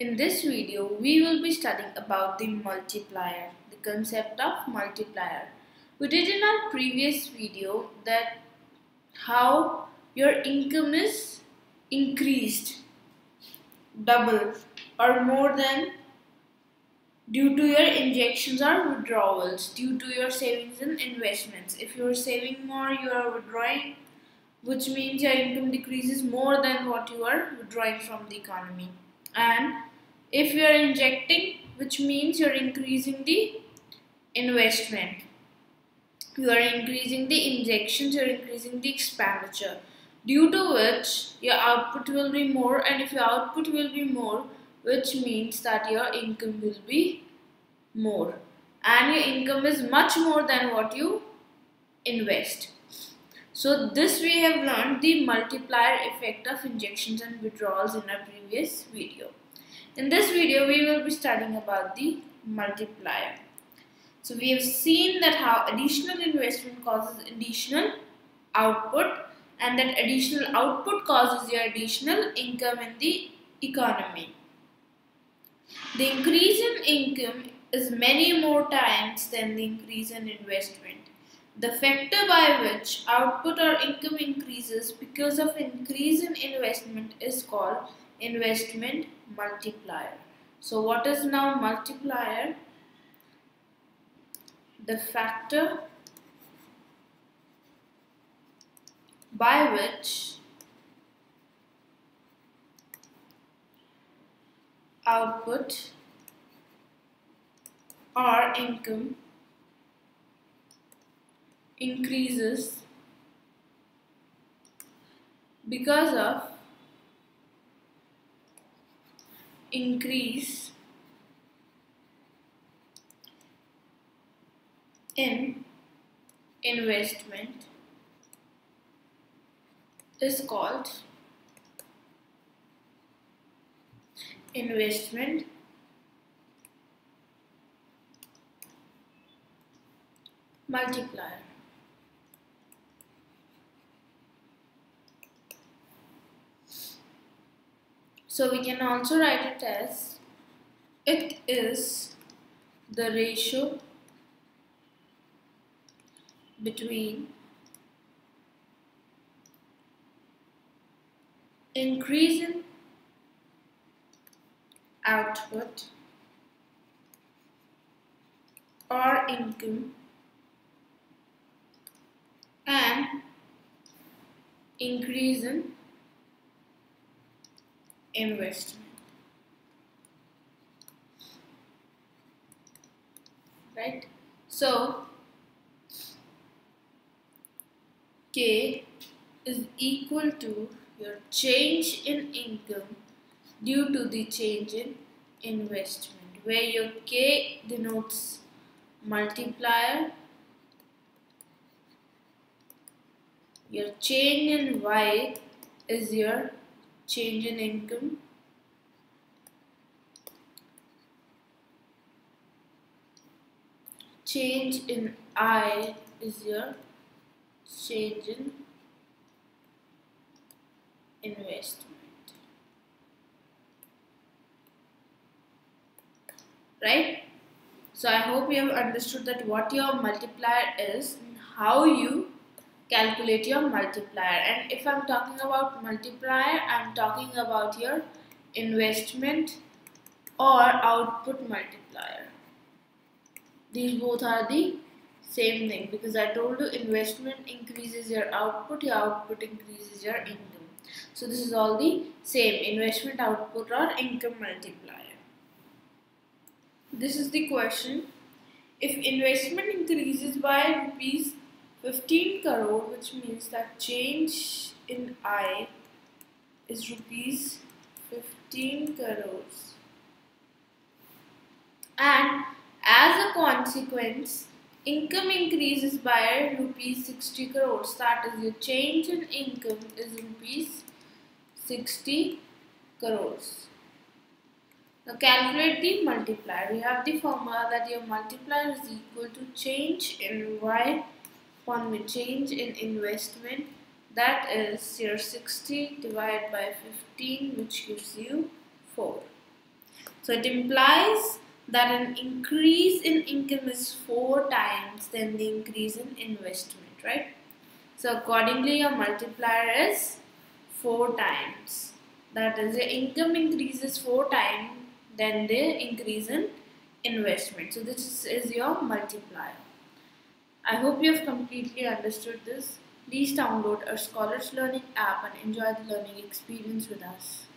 In this video, we will be studying about the multiplier, the concept of multiplier. We did in our previous video that how your income is increased double or more than due to your injections or withdrawals, due to your savings and investments. If you are saving more, you are withdrawing, which means your income decreases more than what you are withdrawing from the economy. And if you are injecting, which means you're increasing the investment. You are increasing the injections, you're increasing the expenditure. Due to which your output will be more, and if your output will be more, which means that your income will be more. And your income is much more than what you invest. So this we have learned the multiplier effect of injections and withdrawals in our previous video. In this video, we will be studying about the multiplier. So we have seen that how additional investment causes additional output and that additional output causes your additional income in the economy. The increase in income is many more times than the increase in investment. The factor by which output or income increases because of increase in investment is called investment multiplier. So what is now multiplier? The factor by which output or income increases because of increase in investment is called investment multiplier. So we can also write it as it is the ratio between increase in output or income and increase in investment. Right? So, K is equal to your change in income due to the change in investment where your K denotes multiplier your change in Y is your change in income? Change in I is your change in investment. Right? So I hope you have understood that what your multiplier is and how you calculate your multiplier. And if I'm talking about multiplier I'm talking about your investment or output multiplier. These both are the same thing because I told you investment increases your output your output increases your income. So this is all the same investment output or income multiplier. This is the question. If investment increases by rupees 15 crore which means that change in I is rupees 15 crores. And as a consequence income increases by rupees 60 crores. That is your change in income is rupees 60 crores. Now calculate the multiplier. We have the formula that your multiplier is equal to change in y upon the change in investment that is your 60 divided by 15 which gives you 4 So it implies that an increase in income is four times than the increase in investment, right? So accordingly your multiplier is four times. That is the income increases four times than the increase in investment. So this is your multiplier. I hope you have completely understood this. Please download our Scholars Learning app and enjoy the learning experience with us.